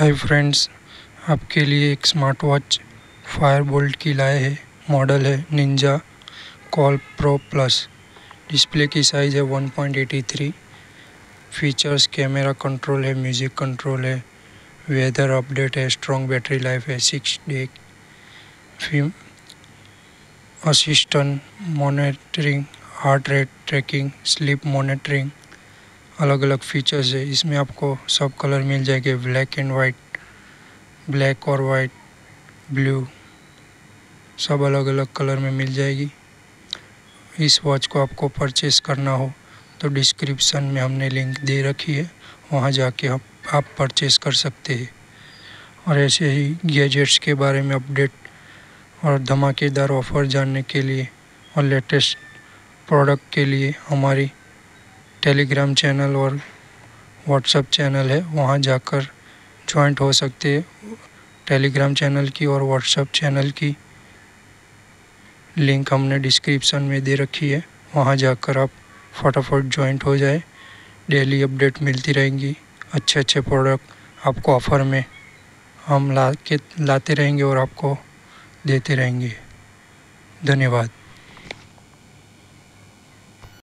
Hi friends आपके लिए एक स्मार्ट वॉच फायर बोल्ट की लाए है मॉडल है ninja call pro plus display की साइज़ है 1.83 फीचर्स कैमरा कंट्रोल है म्यूज़िक कंट्रोल है। वेदर अपडेट है स्ट्रॉन्ग बैटरी लाइफ है सिक्स डे फिर assistant monitoring heart rate tracking sleep monitoring अलग अलग फीचर्स है। इसमें आपको सब कलर मिल जाएँगे। ब्लैक एंड वाइट ब्लैक और वाइट ब्लू सब अलग अलग कलर में मिल जाएगी। इस वॉच को आपको परचेस करना हो तो डिस्क्रिप्शन में हमने लिंक दे रखी है। वहाँ जाके आप आप परचेस कर सकते हैं। और ऐसे ही गैजेट्स के बारे में अपडेट और धमाकेदार ऑफ़र जानने के लिए और लेटेस्ट प्रोडक्ट के लिए हमारी टेलीग्राम चैनल और व्हाट्सएप चैनल है, वहाँ जाकर ज्वाइंट हो सकते हैं। टेलीग्राम चैनल की और व्हाट्सएप चैनल की लिंक हमने डिस्क्रिप्शन में दे रखी है। वहाँ जाकर आप फटाफट ज्वाइंट हो जाए। डेली अपडेट मिलती रहेंगी। अच्छे अच्छे प्रोडक्ट आपको ऑफ़र में हम ला के लाते रहेंगे और आपको देते रहेंगे। धन्यवाद।